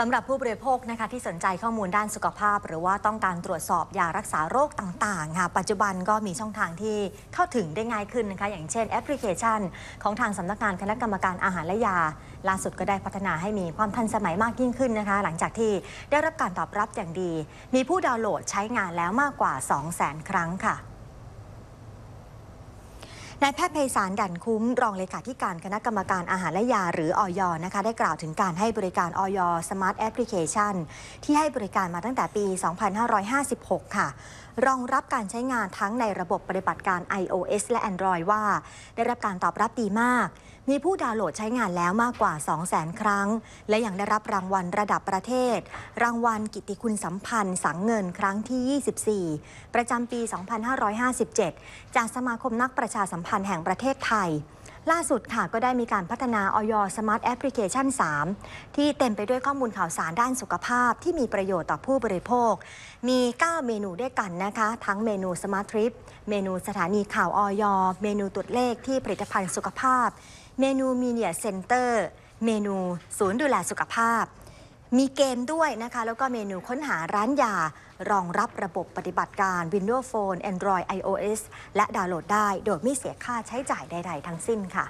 สำหรับผู้บริโภคนะคะที่สนใจข้อมูลด้านสุขภาพ หรือว่าต้องการตรวจสอบยารักษาโรคต่างๆค่ะปัจจุบันก็มีช่องทางที่เข้าถึงได้ง่ายขึ้นนะคะอย่างเช่นแอปพลิเคชัน ของทางสำนักงานคณะกรรมการอาหารและยา ล่าสุดก็ได้พัฒนาให้มีความทันสมัยมากยิ่งขึ้นนะคะ หลังจากที่ได้รับการตอบรับอย่างดี มีผู้ดาวน์โหลดใช้งานแล้วมากกว่า 200,000 ครั้งค่ะ นายแพทย์ไพศาลดันคุ้ม รองเลขาธิการคณะกรรมการอาหารและยาหรือออยนะคะได้กล่าวถึงการให้บริการออยSmart Application ที่ให้บริการมาตั้งแต่ปี 2556 ค่ะ รองรับการใช้งานทั้งในระบบปฏิบัติการ iOS และ Android ว่า ได้รับการตอบรับดีมาก มีผู้ดาวน์โหลดใช้งานแล้วมากกว่า 200,000 ครั้ง และยังได้รับรางวัลระดับประเทศ รางวัลกิตติคุณสัมพันธ์ สังข์เงินครั้งที่ 24 ประจำปี 2557 จากสมาคมนักประชาสัมพันธ์พันแห่งประเทศไทย ล่าสุดค่ะก็ได้มีการพัฒนาอย. Smart Application 3 ที่เต็มไปด้วยข้อมูลข่าวสารด้านสุขภาพที่มีประโยชน์ต่อผู้บริโภค มี 9 เมนูด้วยกันนะคะ ทั้งเมนู Smart Tips เมนูสถานีข่าวอย.เมนูตรวจเลขที่ผลิตภัณฑ์สุขภาพ เมนู Media Center เมนูศูนย์ดูแลสุขภาพ มีเกมด้วยนะคะ แล้วก็เมนูค้นหาร้านยา รองรับระบบปฏิบัติการ Windows Phone Android iOS และดาวน์โหลดได้ โดยไม่เสียค่าใช้จ่ายใด ๆ ทั้งสิ้นค่ะ